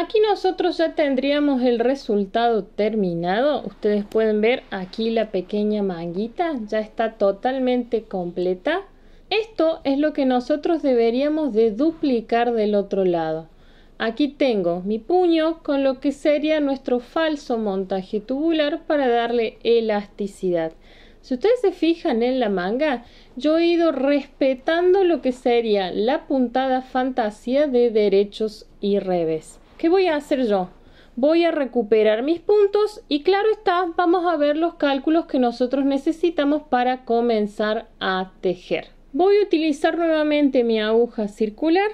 Aquí nosotros ya tendríamos el resultado terminado. Ustedes pueden ver aquí la pequeña manguita ya está totalmente completa. Esto es lo que nosotros deberíamos de duplicar del otro lado. Aquí tengo mi puño con lo que sería nuestro falso montaje tubular para darle elasticidad. Si ustedes se fijan en la manga, yo he ido respetando lo que sería la puntada fantasía de derechos y revés. ¿Qué voy a hacer yo? Voy a recuperar mis puntos y claro está, vamos a ver los cálculos que nosotros necesitamos para comenzar a tejer. Voy a utilizar nuevamente mi aguja circular.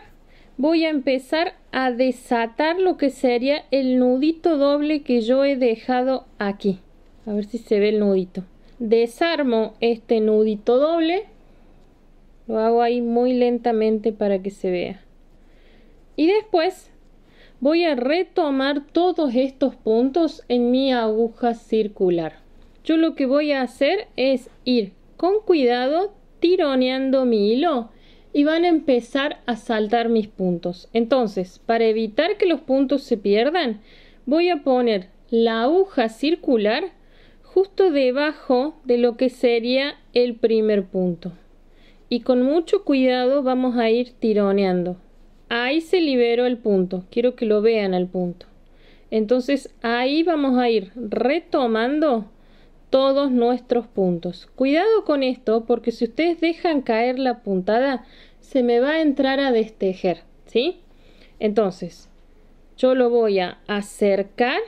Voy a empezar a desatar lo que sería el nudito doble que yo he dejado aquí. A ver si se ve el nudito desarmo este nudito doble lo hago ahí muy lentamente para que se vea y después voy a retomar todos estos puntos en mi aguja circular yo lo que voy a hacer es ir con cuidado tironeando mi hilo y van a empezar a saltar mis puntos entonces para evitar que los puntos se pierdan voy a poner la aguja circular justo debajo de lo que sería el primer punto. Y con mucho cuidado vamos a ir tironeando. Ahí se liberó el punto. Quiero que lo vean al punto. Entonces ahí vamos a ir retomando todos nuestros puntos. Cuidado con esto porque si ustedes dejan caer la puntada se me va a entrar a destejer, ¿sí? Entonces yo lo voy a acercar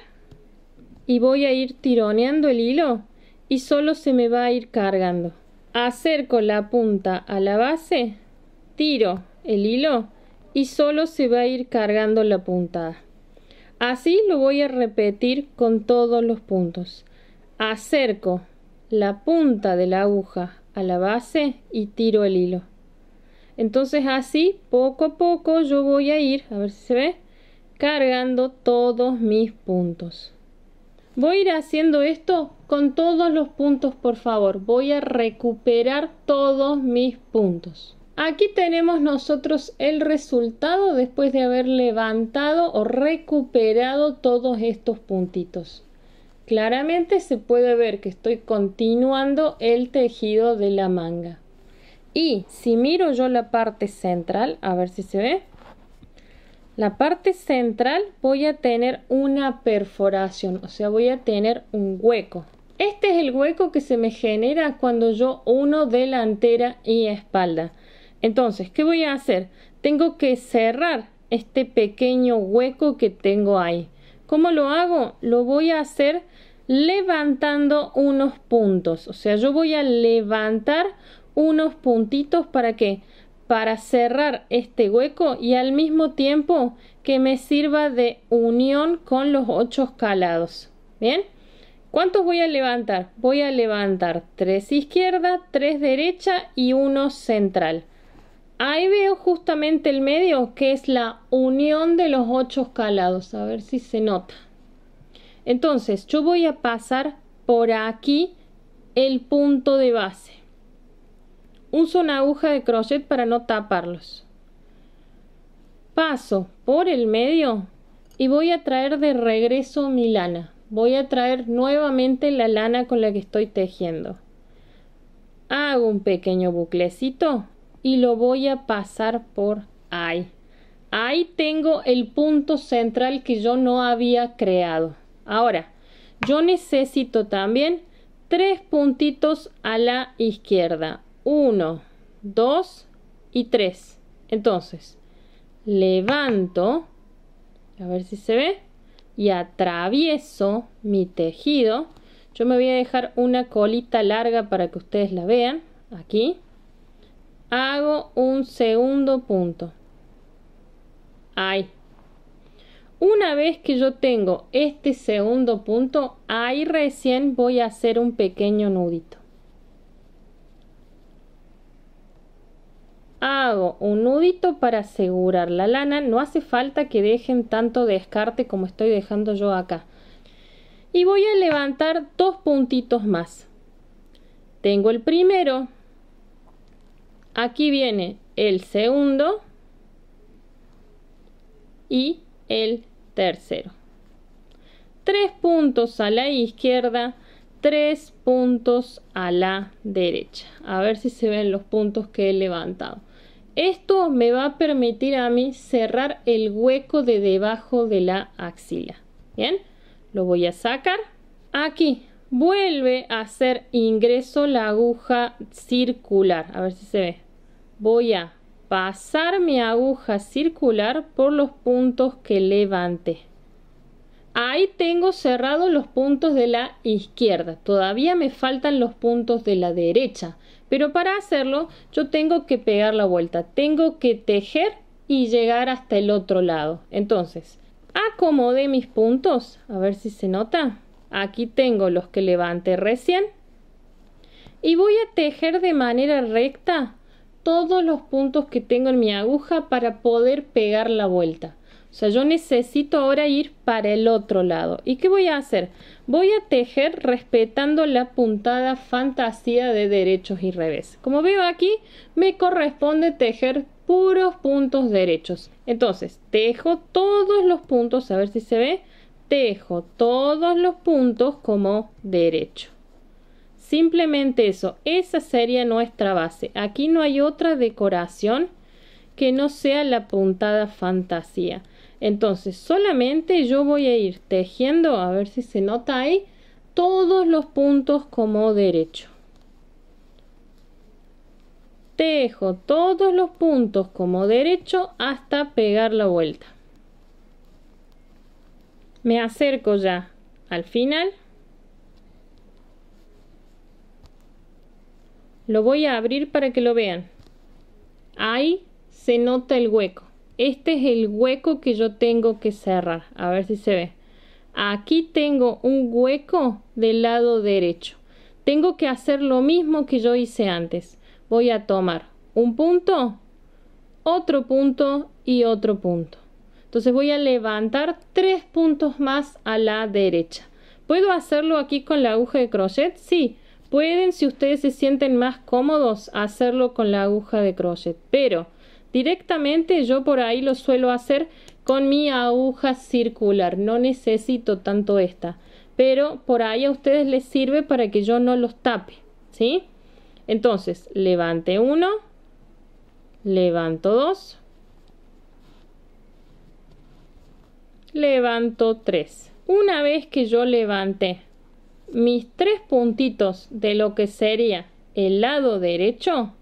y voy a ir tironeando el hilo y solo se me va a ir cargando. Acerco la punta a la base, tiro el hilo y solo se va a ir cargando la puntada. Así lo voy a repetir con todos los puntos. Acerco la punta de la aguja a la base y tiro el hilo. Entonces así, poco a poco, yo voy a ir, a ver si se ve, cargando todos mis puntos. Voy a ir haciendo esto con todos los puntos, por favor. Voy a recuperar todos mis puntos. Aquí tenemos nosotros el resultado después de haber levantado o recuperado todos estos puntitos. Claramente se puede ver que estoy continuando el tejido de la manga. Y si miro yo la parte central, a ver si se ve, la parte central voy a tener una perforación, o sea, voy a tener un hueco. Este es el hueco que se me genera cuando yo uno delantera y espalda. Entonces, ¿qué voy a hacer? Tengo que cerrar este pequeño hueco que tengo ahí. ¿Cómo lo hago? Lo voy a hacer levantando unos puntos. O sea, yo voy a levantar unos puntitos para que para cerrar este hueco y al mismo tiempo que me sirva de unión con los ocho calados. Bien, ¿cuántos voy a levantar? Voy a levantar tres izquierda, tres derecha y uno central. Ahí veo justamente el medio que es la unión de los ocho calados. A ver si se nota. Entonces yo voy a pasar por aquí el punto de base. Uso una aguja de crochet para no taparlos. Paso por el medio y voy a traer de regreso mi lana. Voy a traer nuevamente la lana con la que estoy tejiendo. Hago un pequeño buclecito y lo voy a pasar por ahí. Ahí tengo el punto central que yo no había creado. Ahora, yo necesito también tres puntitos a la izquierda. 1, 2 y 3. Entonces, levanto, a ver si se ve, y atravieso mi tejido. Yo me voy a dejar una colita larga para que ustedes la vean. Aquí. Hago un segundo punto. Ahí. Una vez que yo tengo este segundo punto, ahí recién voy a hacer un pequeño nudito. hago un nudito para asegurar la lana no hace falta que dejen tanto descarte como estoy dejando yo acá y voy a levantar dos puntitos más tengo el primero aquí viene el segundo y el tercero. Tres puntos a la izquierda, tres puntos a la derecha. A ver si se ven los puntos que he levantado. Esto me va a permitir a mí cerrar el hueco de debajo de la axila. Bien, lo voy a sacar. Aquí vuelve a hacer ingreso la aguja circular. A ver si se ve. Voy a pasar mi aguja circular por los puntos que levante. Ahí tengo cerrados los puntos de la izquierda. Todavía me faltan los puntos de la derecha. Pero para hacerlo yo tengo que pegar la vuelta, tengo que tejer y llegar hasta el otro lado. Entonces, acomodé mis puntos, a ver si se nota. Aquí tengo los que levanté recién. Y voy a tejer de manera recta todos los puntos que tengo en mi aguja para poder pegar la vuelta. O sea, yo necesito ahora ir para el otro lado. ¿Y qué voy a hacer? Voy a tejer respetando la puntada fantasía de derechos y revés. Como veo aquí, me corresponde tejer puros puntos derechos. Entonces, tejo todos los puntos, a ver si se ve, tejo todos los puntos como derecho. Simplemente eso, esa sería nuestra base. Aquí no hay otra decoración que no sea la puntada fantasía. Entonces, solamente yo voy a ir tejiendo, a ver si se nota ahí, todos los puntos como derecho. Tejo todos los puntos como derecho hasta pegar la vuelta. Me acerco ya al final. Lo voy a abrir para que lo vean. Ahí se nota el hueco. Este es el hueco que yo tengo que cerrar. A ver si se ve. Aquí tengo un hueco del lado derecho. Tengo que hacer lo mismo que yo hice antes. Voy a tomar un punto, otro punto y otro punto. Entonces voy a levantar tres puntos más a la derecha. ¿Puedo hacerlo aquí con la aguja de crochet? Sí, pueden si ustedes se sienten más cómodos hacerlo con la aguja de crochet. Pero Directamente yo por ahí lo suelo hacer con mi aguja circular, no necesito tanto esta, pero por ahí a ustedes les sirve para que yo no los tape, ¿sí? Entonces, levante uno, levanto dos, levanto tres. Una vez que yo levante mis tres puntitos de lo que sería el lado derecho,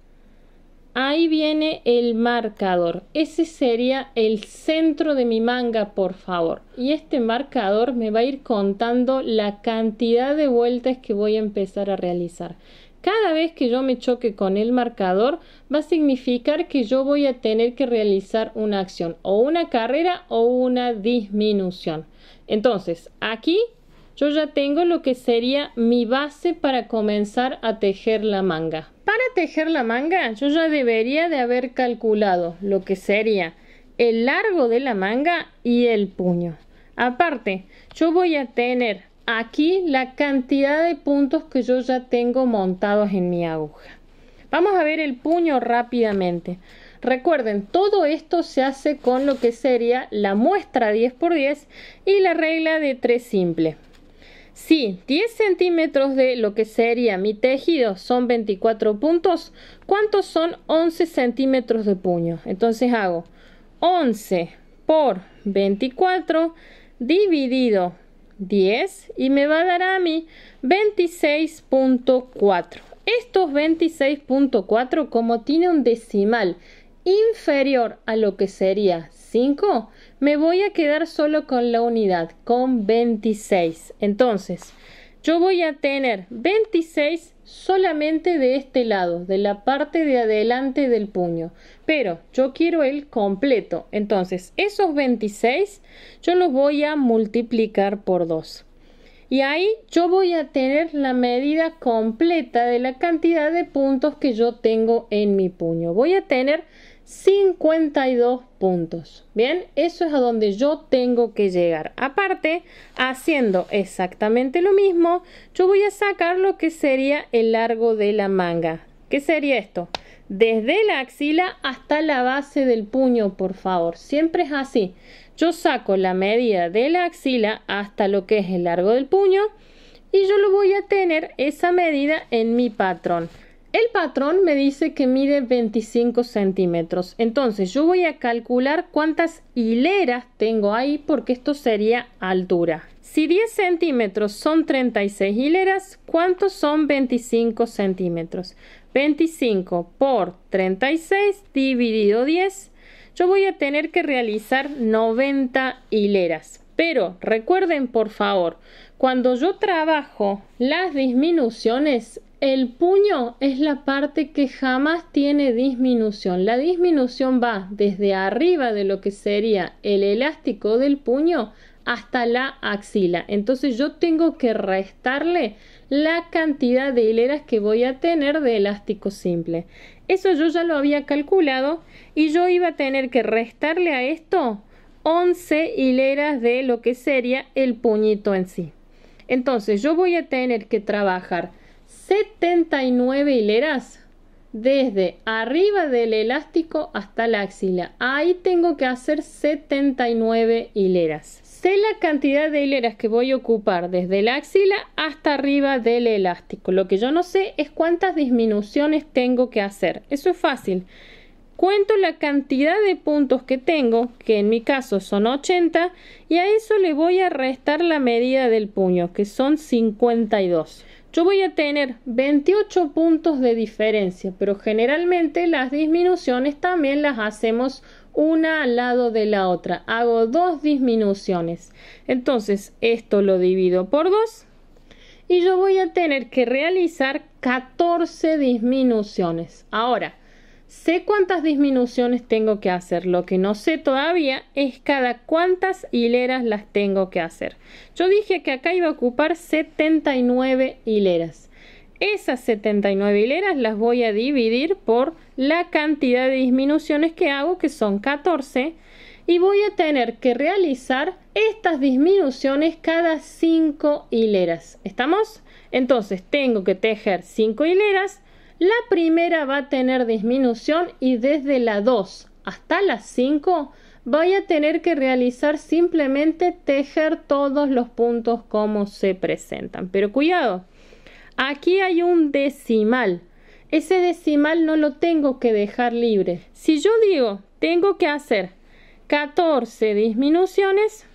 Ahí viene el marcador. Ese sería el centro de mi manga, por favor. Y este marcador me va a ir contando la cantidad de vueltas que voy a empezar a realizar. Cada vez que yo me choque con el marcador va a significar que yo voy a tener que realizar una acción o una carrera o una disminución. Entonces, aquí yo ya tengo lo que sería mi base para comenzar a tejer la manga. Para tejer la manga yo ya debería de haber calculado lo que sería el largo de la manga y el puño. Aparte, yo voy a tener aquí la cantidad de puntos que yo ya tengo montados en mi aguja. Vamos a ver el puño rápidamente. Recuerden, todo esto se hace con lo que sería la muestra 10 x 10 y la regla de 3 simple. Si 10 centímetros de lo que sería mi tejido son 24 puntos, ¿cuántos son 11 centímetros de puño? Entonces hago 11 por 24 dividido 10 y me va a dar a mí 26.4. Estos 26.4 como tiene un decimal inferior a lo que sería 5, me voy a quedar solo con la unidad, con 26. Entonces, yo voy a tener 26 solamente de este lado, de la parte de adelante del puño. Pero yo quiero el completo. Entonces, esos 26 yo los voy a multiplicar por 2. Y ahí yo voy a tener la medida completa de la cantidad de puntos que yo tengo en mi puño. Voy a tener 52 puntos. Bien, eso es a donde yo tengo que llegar. Aparte, haciendo exactamente lo mismo, yo voy a sacar lo que sería el largo de la manga. ¿Qué sería esto? Desde la axila hasta la base del puño, por favor. Siempre es así. yo saco la medida de la axila hasta lo que es el largo del puño y yo lo voy a tener esa medida en mi patrón. El patrón me dice que mide 25 centímetros. Entonces yo voy a calcular cuántas hileras tengo ahí porque esto sería altura. Si 10 centímetros son 36 hileras, ¿cuántos son 25 centímetros? 25 por 36 dividido 10. Yo voy a tener que realizar 90 hileras. Pero recuerden por favor, cuando yo trabajo las disminuciones, el puño es la parte que jamás tiene disminución. La disminución va desde arriba de lo que sería el elástico del puño hasta la axila. Entonces yo tengo que restarle la cantidad de hileras que voy a tener de elástico simple. Eso yo ya lo había calculado y yo iba a tener que restarle a esto 11 hileras de lo que sería el puñito en sí. Entonces yo voy a tener que trabajar 79 hileras desde arriba del elástico hasta la axila. Ahí tengo que hacer 79 hileras. Sé la cantidad de hileras que voy a ocupar desde la axila hasta arriba del elástico. Lo que yo no sé es cuántas disminuciones tengo que hacer. Eso es fácil. Cuento la cantidad de puntos que tengo, que en mi caso son 80, y a eso le voy a restar la medida del puño, que son 52. Yo voy a tener 28 puntos de diferencia, pero generalmente las disminuciones también las hacemos una al lado de la otra. Hago dos disminuciones. Entonces, esto lo divido por 2 y yo voy a tener que realizar 14 disminuciones. Ahora, Sé cuántas disminuciones tengo que hacer. Lo que no sé todavía es cada cuántas hileras las tengo que hacer. Yo dije que acá iba a ocupar 79 hileras. Esas 79 hileras las voy a dividir por la cantidad de disminuciones que hago, que son 14, y voy a tener que realizar estas disminuciones cada 5 hileras. ¿Estamos? Entonces tengo que tejer 5 hileras la primera va a tener disminución y desde la 2 hasta la 5 voy a tener que realizar simplemente tejer todos los puntos como se presentan. Pero cuidado, aquí hay un decimal. Ese decimal no lo tengo que dejar libre. Si yo digo, tengo que hacer 14 disminuciones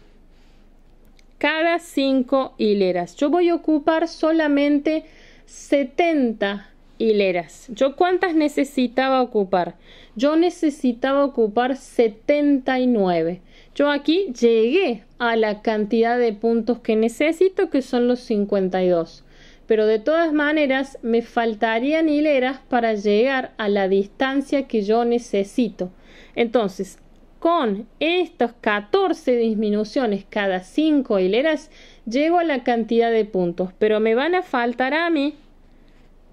cada 5 hileras. Yo voy a ocupar solamente 70 hileras. ¿Yo cuántas necesitaba ocupar? Yo necesitaba ocupar 79. Yo aquí llegué a la cantidad de puntos que necesito, que son los 52. Pero de todas maneras me faltarían hileras para llegar a la distancia que yo necesito. Entonces, con estas 14 disminuciones cada 5 hileras, llego a la cantidad de puntos. Pero me van a faltar a mí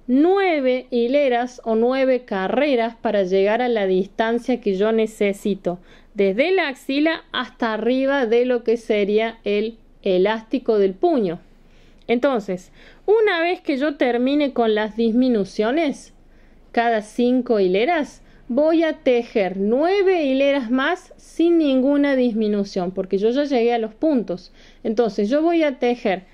nueve hileras o nueve carreras para llegar a la distancia que yo necesito, desde la axila hasta arriba de lo que sería el elástico del puño. Entonces, una vez que yo termine con las disminuciones, cada cinco hileras, voy a tejer nueve hileras más sin ninguna disminución, porque yo ya llegué a los puntos. Entonces, yo voy a tejer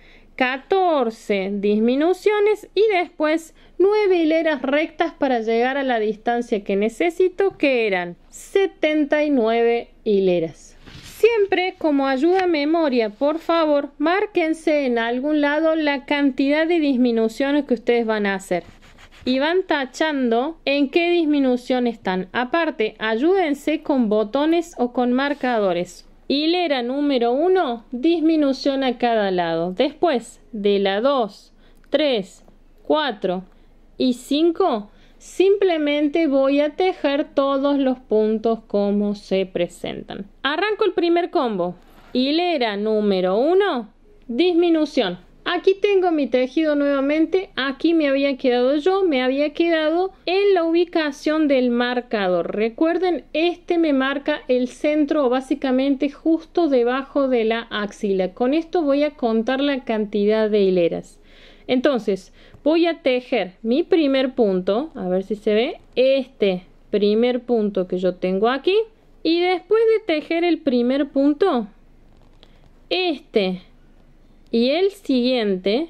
14 disminuciones y después 9 hileras rectas para llegar a la distancia que necesito que eran 79 hileras. Siempre como ayuda a memoria, por favor, márquense en algún lado la cantidad de disminuciones que ustedes van a hacer y van tachando en qué disminución están. Aparte, ayúdense con botones o con marcadores. Hilera número 1, disminución a cada lado. Después de la 2, 3, 4 y 5, simplemente voy a tejer todos los puntos como se presentan. Arranco el primer combo. Hilera número 1, disminución. Aquí tengo mi tejido nuevamente, aquí me había quedado yo, me había quedado en la ubicación del marcador. Recuerden, este me marca el centro básicamente justo debajo de la axila. Con esto voy a contar la cantidad de hileras. Entonces, voy a tejer mi primer punto, a ver si se ve, este primer punto que yo tengo aquí, Y después de tejer el primer punto, este y el siguiente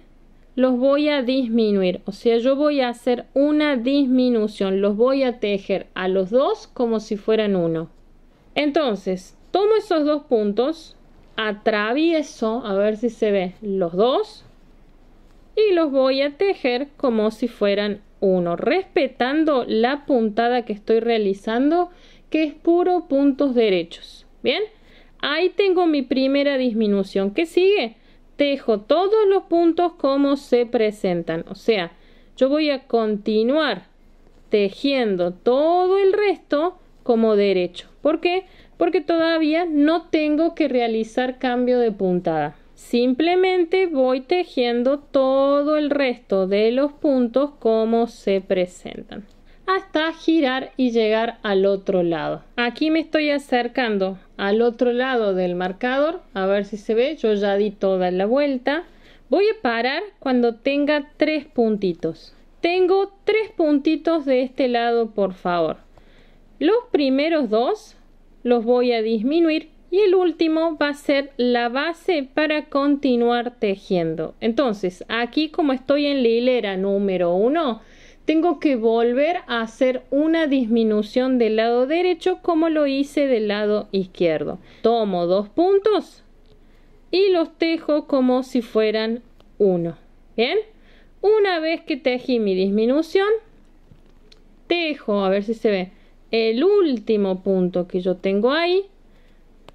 los voy a disminuir. O sea, yo voy a hacer una disminución. Los voy a tejer a los dos como si fueran uno. Entonces, tomo esos dos puntos, atravieso, a ver si se ve, los dos y los voy a tejer como si fueran uno, respetando la puntada que estoy realizando, que es puro puntos derechos. Bien, ahí tengo mi primera disminución. ¿Qué sigue? Tejo todos los puntos como se presentan. O sea, yo voy a continuar tejiendo todo el resto como derecho. ¿Por qué? Porque todavía no tengo que realizar cambio de puntada. Simplemente voy tejiendo todo el resto de los puntos como se presentan hasta girar y llegar al otro lado. Aquí me estoy acercando al otro lado del marcador, a ver si se ve, yo ya di toda la vuelta. Voy a parar cuando tenga tres puntitos. Tengo tres puntitos de este lado, por favor. Los primeros dos los voy a disminuir y el último va a ser la base para continuar tejiendo. Entonces, aquí como estoy en la hilera número uno, tengo que volver a hacer una disminución del lado derecho como lo hice del lado izquierdo. Tomo dos puntos y los tejo como si fueran uno. Bien, una vez que tejí mi disminución, tejo, a ver si se ve, el último punto que yo tengo ahí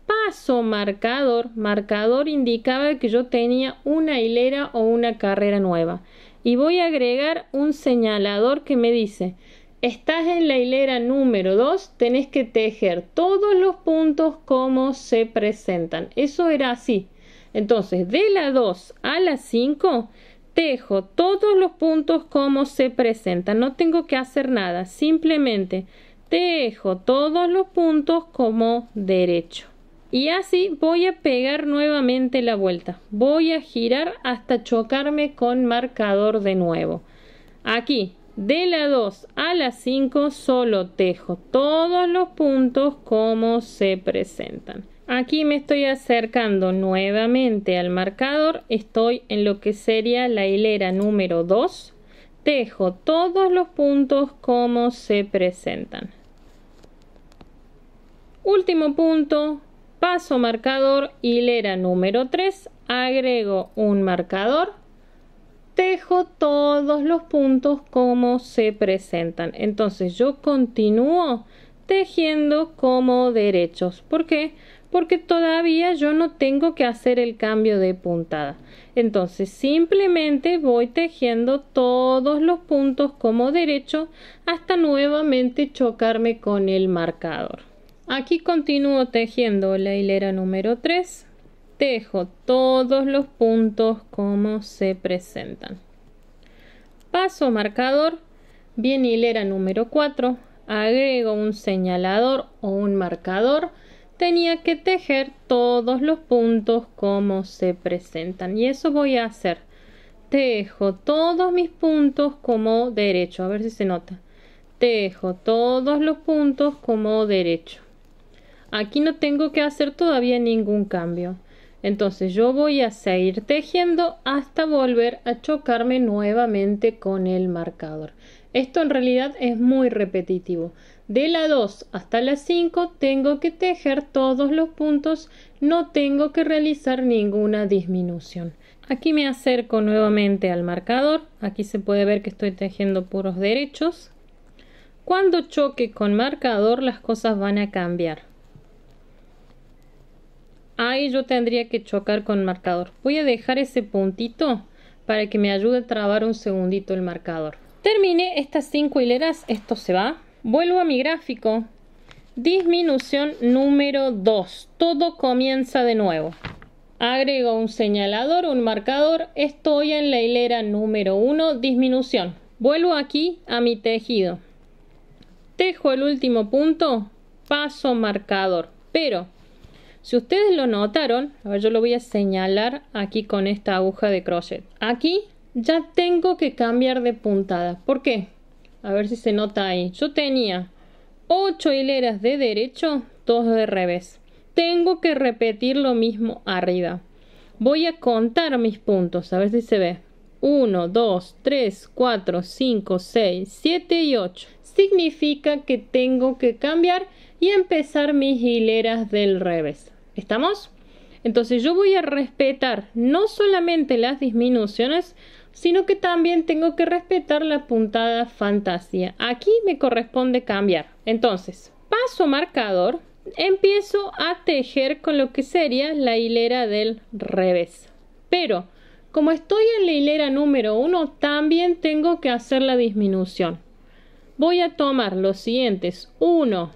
paso marcador, marcador indicaba que yo tenía una hilera o una carrera nueva. Y voy a agregar un señalador que me dice, estás en la hilera número 2, tenés que tejer todos los puntos como se presentan. Eso era así. Entonces, de la 2 a la 5, tejo todos los puntos como se presentan. No tengo que hacer nada, simplemente tejo todos los puntos como derecho. Y así voy a pegar nuevamente la vuelta. Voy a girar hasta chocarme con marcador de nuevo. Aquí, de la 2 a la 5, solo tejo todos los puntos como se presentan. Aquí me estoy acercando nuevamente al marcador. Estoy en lo que sería la hilera número 2. Tejo todos los puntos como se presentan. Último punto, Paso marcador, hilera número 3, agrego un marcador, tejo todos los puntos como se presentan. Entonces yo continúo tejiendo como derechos. ¿Por qué? Porque todavía yo no tengo que hacer el cambio de puntada. Entonces simplemente voy tejiendo todos los puntos como derecho hasta nuevamente chocarme con el marcador. Aquí continúo tejiendo la hilera número 3. Tejo todos los puntos como se presentan. Paso marcador. Bien hilera número 4. Agrego un señalador o un marcador. Tenía que tejer todos los puntos como se presentan. Y eso voy a hacer. Tejo todos mis puntos como derecho. A ver si se nota. Tejo todos los puntos como derecho. Aquí no tengo que hacer todavía ningún cambio. Entonces yo voy a seguir tejiendo hasta volver a chocarme nuevamente con el marcador. Esto en realidad es muy repetitivo. De la 2 hasta la 5 tengo que tejer todos los puntos, no tengo que realizar ninguna disminución. Aquí me acerco nuevamente al marcador, aquí se puede ver que estoy tejiendo puros derechos. Cuando choque con marcador las cosas van a cambiar. Ahí yo tendría que chocar con marcador. Voy a dejar ese puntito para que me ayude a trabar un segundito el marcador. Terminé estas cinco hileras, esto se va. Vuelvo a mi gráfico. Disminución número 2. Todo comienza de nuevo. Agrego un señalador, un marcador. Estoy en la hilera número 1, disminución. Vuelvo aquí a mi tejido. Tejo el último punto, paso marcador. Pero si ustedes lo notaron, a ver, yo lo voy a señalar aquí con esta aguja de crochet. Aquí ya tengo que cambiar de puntada. ¿Por qué? A ver si se nota ahí. Yo tenía 8 hileras de derecho, 2 de revés. Tengo que repetir lo mismo arriba. Voy a contar mis puntos, a ver si se ve. 1, 2, 3, 4, 5, 6, 7 y 8. Significa que tengo que cambiar y empezar mis hileras del revés. ¿Estamos? Entonces yo voy a respetar no solamente las disminuciones, sino que también tengo que respetar la puntada fantasía. Aquí me corresponde cambiar. Entonces, paso marcador, empiezo a tejer con lo que sería la hilera del revés. Pero, como estoy en la hilera número 1, también tengo que hacer la disminución. Voy a tomar los siguientes 1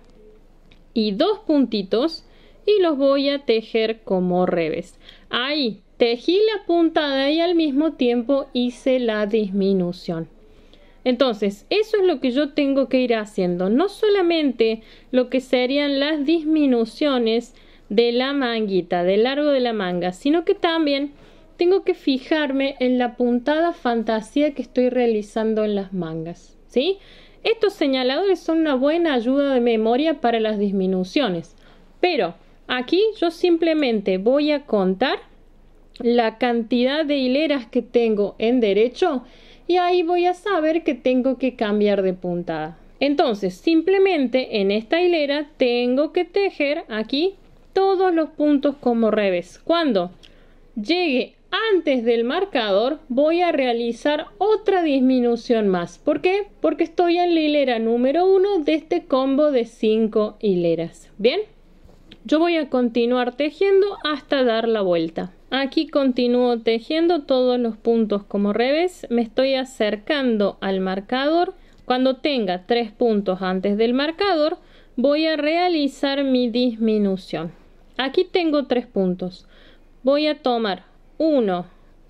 y 2 puntitos y los voy a tejer como revés. Ahí tejí la puntada y al mismo tiempo hice la disminución. Entonces, eso es lo que yo tengo que ir haciendo. No solamente lo que serían las disminuciones de la manguita, del largo de la manga, sino que también tengo que fijarme en la puntada fantasía que estoy realizando en las mangas. ¿Sí? Estos señaladores son una buena ayuda de memoria para las disminuciones. Pero aquí yo simplemente voy a contar la cantidad de hileras que tengo en derecho y ahí voy a saber que tengo que cambiar de puntada. Entonces, simplemente en esta hilera tengo que tejer aquí todos los puntos como revés. Cuando llegue antes del marcador voy a realizar otra disminución más. ¿Por qué? Porque estoy en la hilera número 1 de este combo de 5 hileras. ¿Bien? Yo voy a continuar tejiendo hasta dar la vuelta. Aquí continúo tejiendo todos los puntos como revés. Me estoy acercando al marcador. Cuando tenga tres puntos antes del marcador, voy a realizar mi disminución. Aquí tengo tres puntos. Voy a tomar uno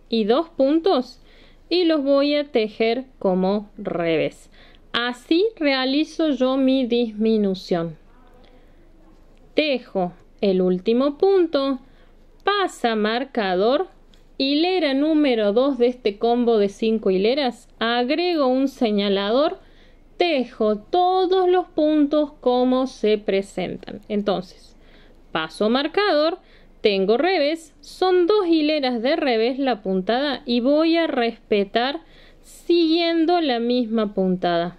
y dos puntos y los voy a tejer como revés. Así realizo yo mi disminución. Tejo el último punto. Pasa marcador, hilera número 2 de este combo de 5 hileras, agrego un señalador, tejo todos los puntos como se presentan. Entonces, paso marcador, tengo revés, son dos hileras de revés la puntada y voy a respetar siguiendo la misma puntada.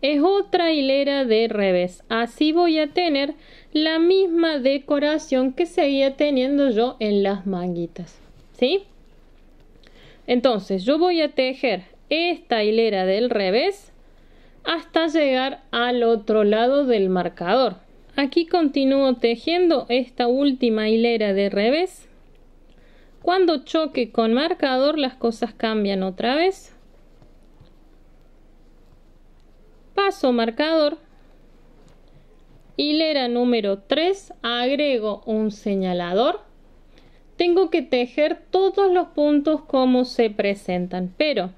Es otra hilera de revés, así voy a tener la misma decoración que seguía teniendo yo en las manguitas. ¿Sí? Entonces yo voy a tejer esta hilera del revés hasta llegar al otro lado del marcador. Aquí continúo tejiendo esta última hilera de revés. Cuando choque con marcador las cosas cambian otra vez. Paso marcador hilera número 3 agrego un señalador. Tengo que tejer todos los puntos como se presentan pero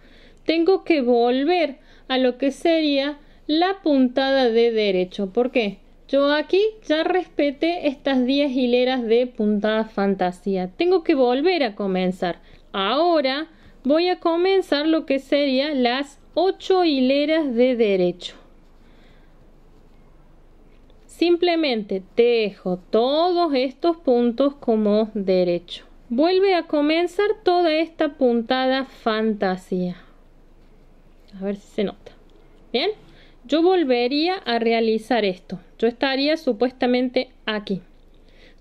tengo que volver a lo que sería la puntada de derecho ¿por qué? yo aquí ya respeté estas 10 hileras de puntada fantasía. Tengo que volver a comenzar. Ahora voy a comenzar lo que sería las 8 hileras de derecho Simplemente tejo todos estos puntos como derecho. Vuelve a comenzar toda esta puntada fantasía. A ver si se nota. Bien, yo volvería a realizar esto. Yo estaría supuestamente aquí.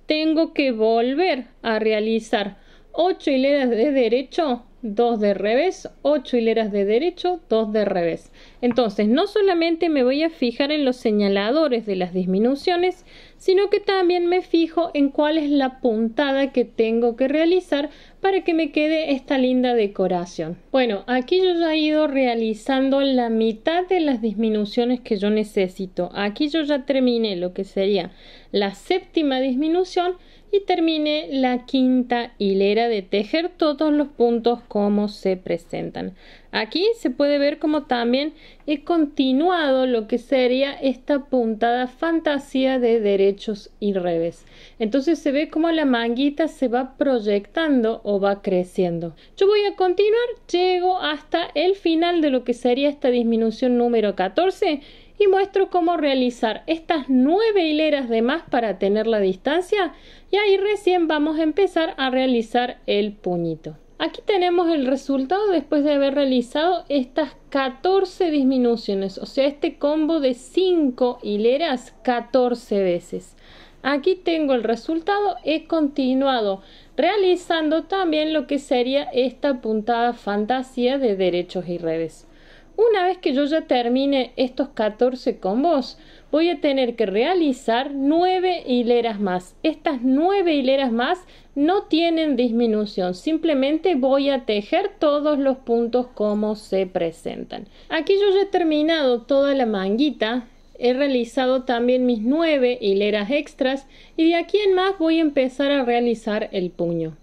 Tengo que volver a realizar 8 hileras de derecho 2 de revés, 8 hileras de derecho, 2 de revés. Entonces, no solamente me voy a fijar en los señaladores de las disminuciones, sino que también me fijo en cuál es la puntada que tengo que realizar para que me quede esta linda decoración. Bueno, aquí yo ya he ido realizando la mitad de las disminuciones que yo necesito. Aquí yo ya terminé lo que sería la séptima disminución y termine la quinta hilera de tejer todos los puntos como se presentan. Aquí se puede ver como también he continuado lo que sería esta puntada fantasía de derechos y revés. Entonces se ve como la manguita se va proyectando o va creciendo. Yo voy a continuar, llego hasta el final de lo que sería esta disminución número 14 y muestro cómo realizar estas nueve hileras de más para tener la distancia y ahí recién vamos a empezar a realizar el puñito. Aquí tenemos el resultado después de haber realizado estas 14 disminuciones, o sea, este combo de 5 hileras 14 veces. Aquí tengo el resultado, he continuado realizando también lo que sería esta puntada fantasía de derechos y revés. Una vez que yo ya termine estos 14 combos, voy a tener que realizar 9 hileras más. Estas 9 hileras más no tienen disminución, simplemente voy a tejer todos los puntos como se presentan. Aquí yo ya he terminado toda la manguita, he realizado también mis 9 hileras extras y de aquí en más voy a empezar a realizar el puño.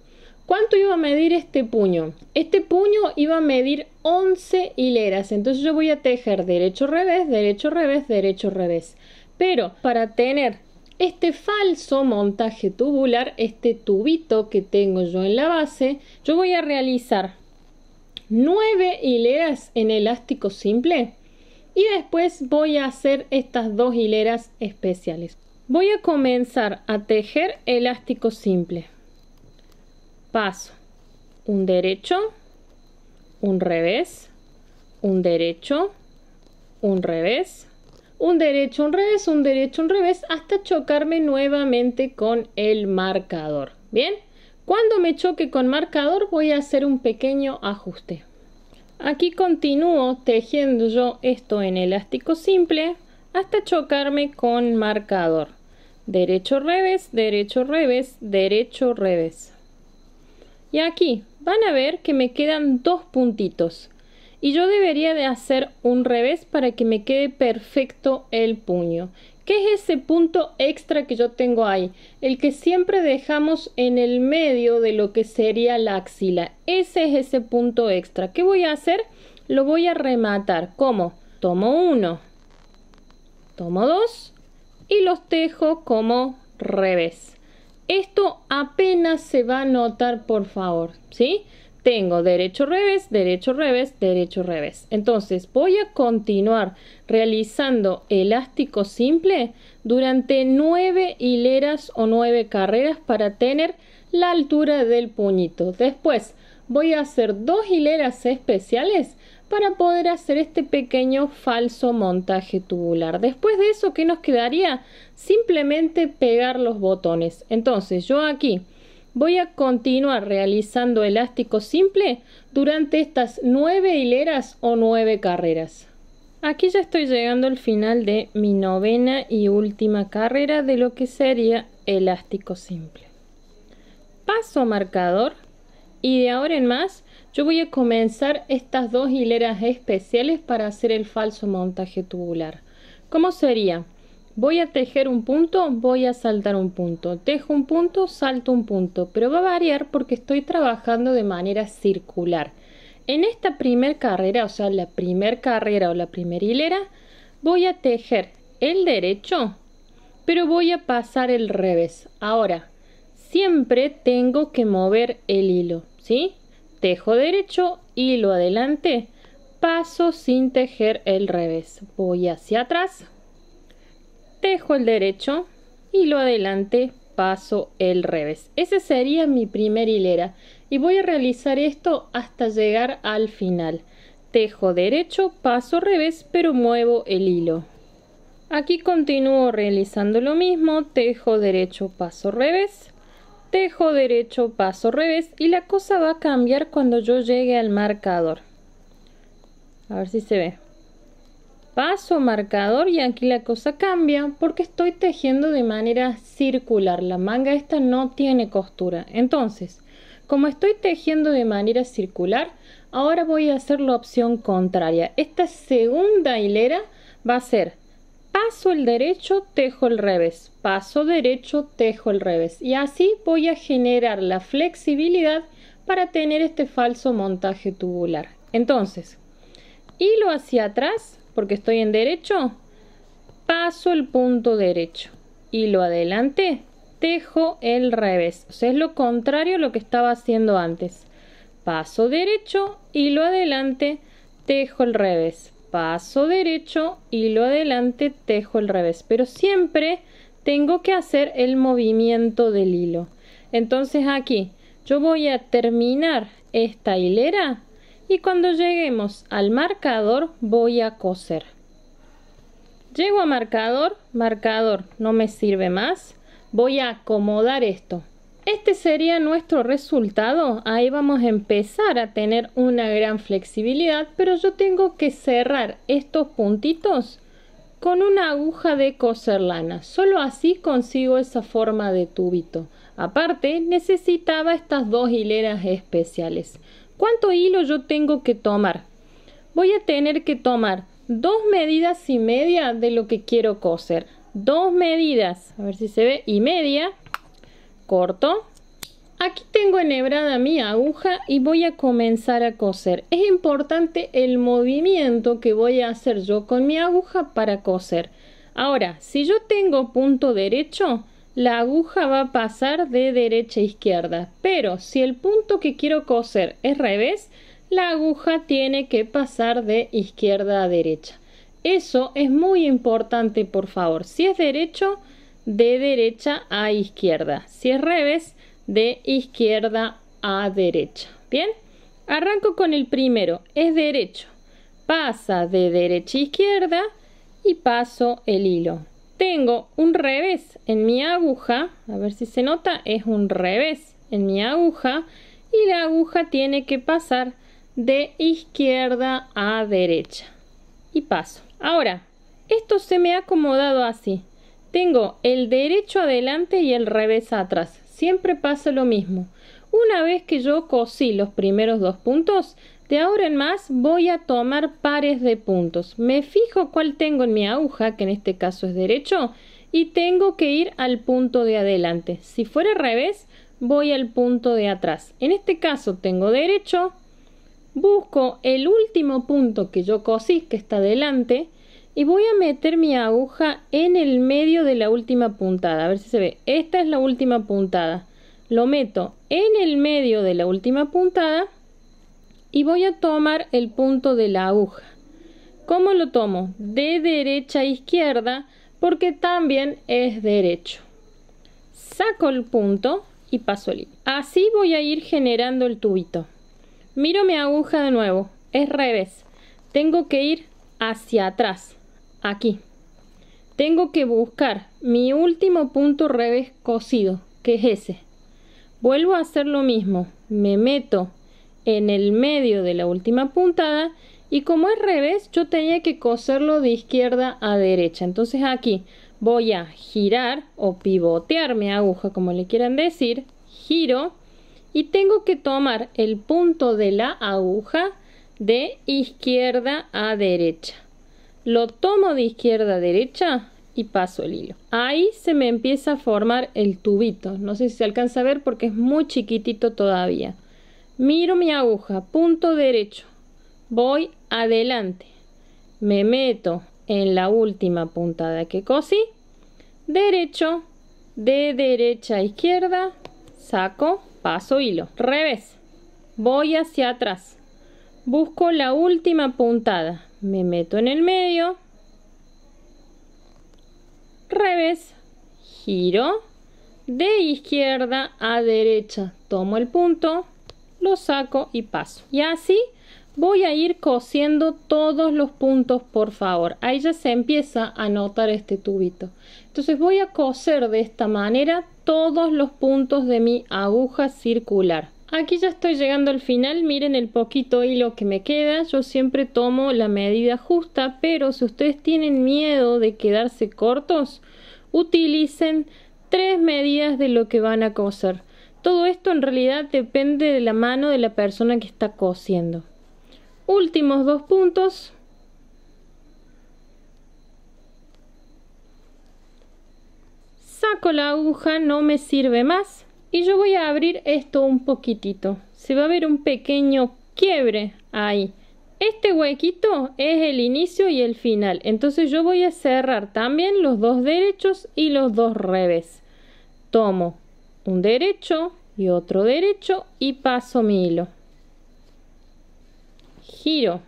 ¿Cuánto iba a medir este puño? Este puño iba a medir 11 hileras, entonces yo voy a tejer derecho revés, derecho revés, derecho revés. Pero para tener este falso montaje tubular, este tubito que tengo yo en la base, yo voy a realizar 9 hileras en elástico simple y después voy a hacer estas dos hileras especiales. Voy a comenzar a tejer elástico simple paso un derecho, un revés, un derecho, un revés, un derecho, un revés, un derecho, un revés, hasta chocarme nuevamente con el marcador. Bien, cuando me choque con marcador voy a hacer un pequeño ajuste. Aquí continúo tejiendo yo esto en elástico simple hasta chocarme con marcador. Derecho, revés, derecho, revés, derecho, revés. Y aquí van a ver que me quedan dos puntitos. Y yo debería de hacer un revés para que me quede perfecto el puño. ¿Qué es ese punto extra que yo tengo ahí? El que siempre dejamos en el medio de lo que sería la axila. Ese es ese punto extra. ¿Qué voy a hacer? Lo voy a rematar. ¿Cómo? Tomo uno, tomo dos y los tejo como revés. Esto apenas se va a notar, por favor, ¿sí? Tengo derecho revés, derecho revés, derecho revés. Entonces voy a continuar realizando elástico simple durante nueve hileras o nueve carreras para tener la altura del puñito. Después voy a hacer dos hileras especiales para poder hacer este pequeño falso montaje tubular. Después de eso, ¿qué nos quedaría? Simplemente pegar los botones. Entonces yo aquí voy a continuar realizando elástico simple durante estas nueve hileras o nueve carreras. Aquí ya estoy llegando al final de mi novena y última carrera de lo que sería elástico simple. Paso marcador y de ahora en más yo voy a comenzar estas dos hileras especiales para hacer el falso montaje tubular. ¿Cómo sería? Voy a tejer un punto, voy a saltar un punto. Tejo un punto, salto un punto. Pero va a variar porque estoy trabajando de manera circular. En esta primer carrera, o sea, la primer carrera o la primera hilera, voy a tejer el derecho, pero voy a pasar el revés. Ahora, siempre tengo que mover el hilo, ¿sí? Tejo derecho, hilo adelante, paso sin tejer el revés. Voy hacia atrás, tejo el derecho, hilo adelante, paso el revés. Ese sería mi primera hilera y voy a realizar esto hasta llegar al final. Tejo derecho, paso revés, pero muevo el hilo. Aquí continúo realizando lo mismo, tejo derecho, paso revés, tejo derecho, paso revés y la cosa va a cambiar cuando yo llegue al marcador. A ver si se ve. Paso marcador y aquí la cosa cambia porque estoy tejiendo de manera circular. La manga esta no tiene costura. Entonces, como estoy tejiendo de manera circular, ahora voy a hacer la opción contraria. Esta segunda hilera va a ser paso el derecho, tejo el revés, paso derecho, tejo el revés. Y así voy a generar la flexibilidad para tener este falso montaje tubular. Entonces, hilo hacia atrás, porque estoy en derecho, paso el punto derecho. Hilo adelante, tejo el revés. O sea, es lo contrario a lo que estaba haciendo antes. Paso derecho, hilo adelante, tejo el revés paso derecho, hilo adelante, tejo el revés. Pero siempre tengo que hacer el movimiento del hilo. Entonces aquí yo voy a terminar esta hilera y cuando lleguemos al marcador voy a coser. Llego a marcador, marcador no me sirve más, voy a acomodar esto. Este sería nuestro resultado, ahí vamos a empezar a tener una gran flexibilidad, pero yo tengo que cerrar estos puntitos con una aguja de coser lana, solo así consigo esa forma de tubito. Aparte, necesitaba estas dos hileras especiales. ¿Cuánto hilo yo tengo que tomar? Voy a tener que tomar dos medidas y media de lo que quiero coser. Dos medidas, a ver si se ve, y media. Corto. Aquí tengo enhebrada mi aguja y voy a comenzar a coser. Es importante el movimiento que voy a hacer yo con mi aguja para coser. Ahora, si yo tengo punto derecho, la aguja va a pasar de derecha a izquierda, pero si el punto que quiero coser es revés, la aguja tiene que pasar de izquierda a derecha. Eso es muy importante, por favor. Si es derecho, de derecha a izquierda. Si es revés, de izquierda a derecha. Bien, arranco con el primero. Es derecho. Pasa de derecha a izquierda y paso el hilo tengo un revés en mi aguja, a ver si se nota, es un revés en mi aguja y la aguja tiene que pasar de izquierda a derecha y paso. Ahora, esto se me ha acomodado así. Tengo el derecho adelante y el revés atrás. Siempre pasa lo mismo. Una vez que yo cosí los primeros dos puntos, de ahora en más voy a tomar pares de puntos. Me fijo cuál tengo en mi aguja, que en este caso es derecho, y tengo que ir al punto de adelante. Si fuera revés, voy al punto de atrás. En este caso tengo derecho, busco el último punto que yo cosí, que está delante, y voy a meter mi aguja en el medio de la última puntada. A ver si se ve. Esta es la última puntada. Lo meto en el medio de la última puntada y voy a tomar el punto de la aguja. ¿Cómo lo tomo? De derecha a izquierda porque también es derecho. Saco el punto y paso el hilo. Así voy a ir generando el tubito. Miro mi aguja de nuevo. Es revés. Tengo que ir hacia atrás. Aquí. Tengo que buscar mi último punto revés cosido, que es ese. Vuelvo a hacer lo mismo. Me meto en el medio de la última puntada y como es revés yo tenía que coserlo de izquierda a derecha entonces aquí voy a girar o pivotear mi aguja como le quieran decir giro y tengo que tomar el punto de la aguja de izquierda a derecha lo tomo de izquierda a derecha y paso el hilo ahí se me empieza a formar el tubito no sé si se alcanza a ver porque es muy chiquitito todavía Miro mi aguja, punto derecho. Voy adelante. Me meto en la última puntada que cosí. Derecho, de derecha a izquierda, saco, paso hilo. Revés. Voy hacia atrás. Busco la última puntada. Me meto en el medio. Revés. Giro. De izquierda a derecha. Tomo el punto lo saco y paso. Y así voy a ir cosiendo todos los puntos por favor. Ahí ya se empieza a notar este tubito. Entonces voy a coser de esta manera todos los puntos de mi aguja circular. Aquí ya estoy llegando al final, miren el poquito hilo que me queda, yo siempre tomo la medida justa, pero si ustedes tienen miedo de quedarse cortos, utilicen tres medidas de lo que van a coser. Todo esto en realidad depende de la mano de la persona que está cosiendo. Últimos dos puntos. Saco la aguja, no me sirve más. Y yo voy a abrir esto un poquitito. Se va a ver un pequeño quiebre ahí. Este huequito es el inicio y el final. Entonces yo voy a cerrar también los dos derechos y los dos revés. Tomo un derecho y otro derecho y paso mi hilo. Giro.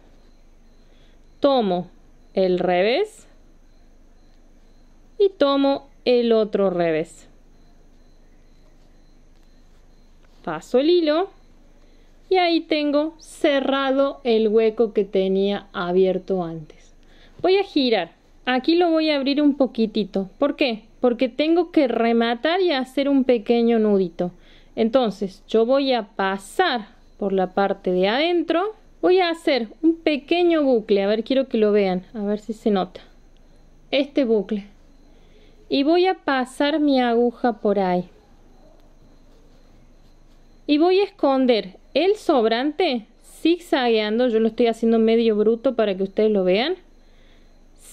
tomo el revés y tomo el otro revés. Paso el hilo y ahí tengo cerrado el hueco que tenía abierto antes. Voy a girar. Aquí lo voy a abrir un poquitito. ¿Por qué? Porque tengo que rematar y hacer un pequeño nudito. Entonces yo voy a pasar por la parte de adentro. Voy a hacer un pequeño bucle. A ver, quiero que lo vean. A ver si se nota. Este bucle y voy a pasar mi aguja por ahí. Y voy a esconder el sobrante zigzagueando, yo lo estoy haciendo medio bruto para que ustedes lo vean.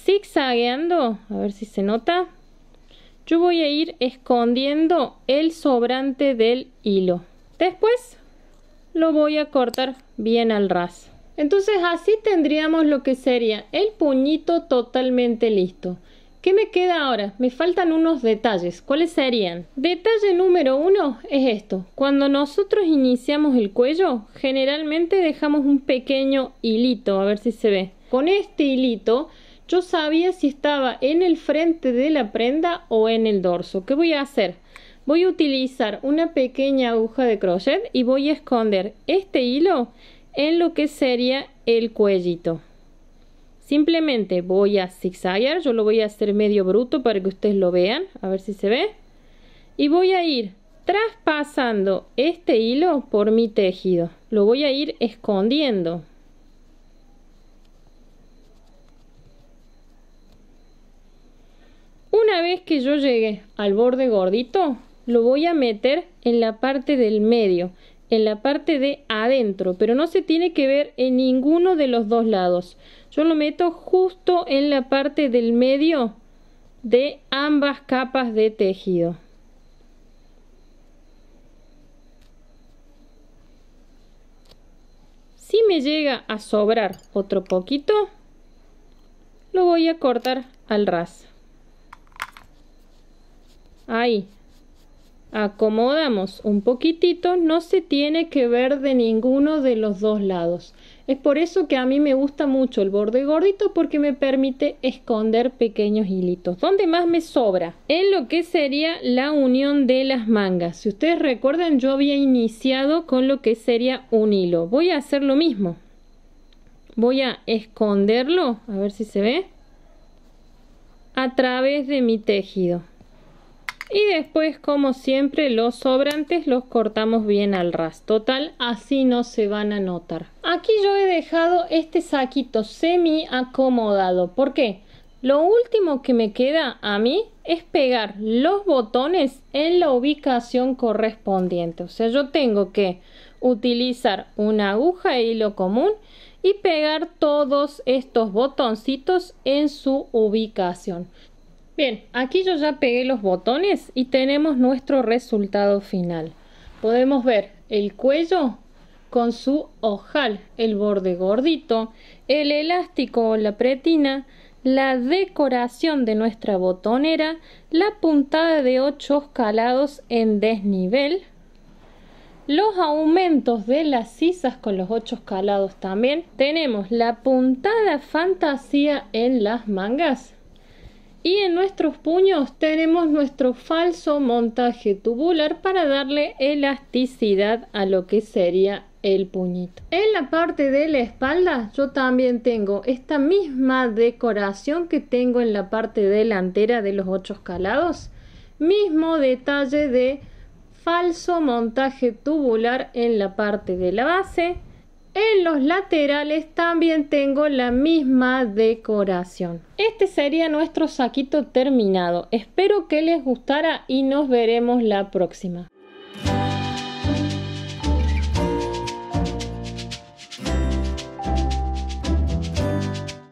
Zigzagueando, a ver si se nota. Yo voy a ir escondiendo el sobrante del hilo. Después lo voy a cortar bien al ras. Entonces así tendríamos lo que sería el puñito totalmente listo. ¿Qué me queda ahora? Me faltan unos detalles. ¿Cuáles serían? Detalle número uno es esto. Cuando nosotros iniciamos el cuello, generalmente dejamos un pequeño hilito, a ver si se ve. Con este hilito yo sabía si estaba en el frente de la prenda o en el dorso. ¿Qué voy a hacer? Voy a utilizar una pequeña aguja de crochet y voy a esconder este hilo en lo que sería el cuellito. Simplemente voy a zigzagar, yo lo voy a hacer medio bruto para que ustedes lo vean, a ver si se ve. Y voy a ir traspasando este hilo por mi tejido. Lo voy a ir escondiendo. Una vez que yo llegue al borde gordito, lo voy a meter en la parte del medio, en la parte de adentro, pero no se tiene que ver en ninguno de los dos lados. Yo lo meto justo en la parte del medio de ambas capas de tejido. Si me llega a sobrar otro poquito, lo voy a cortar al ras. Ahí, acomodamos un poquitito, no se tiene que ver de ninguno de los dos lados. Es por eso que a mí me gusta mucho el borde gordito porque me permite esconder pequeños hilitos. ¿Dónde más me sobra? En lo que sería la unión de las mangas. Si ustedes recuerdan yo había iniciado con lo que sería un hilo. Voy a hacer lo mismo. Voy a esconderlo, a ver si se ve, a través de mi tejido y después como siempre los sobrantes los cortamos bien al ras. Total así no se van a notar. Aquí yo he dejado este saquito semi acomodado ¿por qué? lo último que me queda a mí es pegar los botones en la ubicación correspondiente. O sea yo tengo que utilizar una aguja e hilo común y pegar todos estos botoncitos en su ubicación Bien, aquí yo ya pegué los botones y tenemos nuestro resultado final. Podemos ver el cuello con su ojal, el borde gordito, el elástico o la pretina, la decoración de nuestra botonera, la puntada de 8 escalados en desnivel, los aumentos de las sisas con los 8 escalados también. Tenemos la puntada fantasía en las mangas y en nuestros puños tenemos nuestro falso montaje tubular para darle elasticidad a lo que sería el puñito. En la parte de la espalda yo también tengo esta misma decoración que tengo en la parte delantera de los ocho escalados. Mismo detalle de falso montaje tubular en la parte de la base en los laterales también tengo la misma decoración. Este sería nuestro saquito terminado. Espero que les gustara y nos veremos la próxima.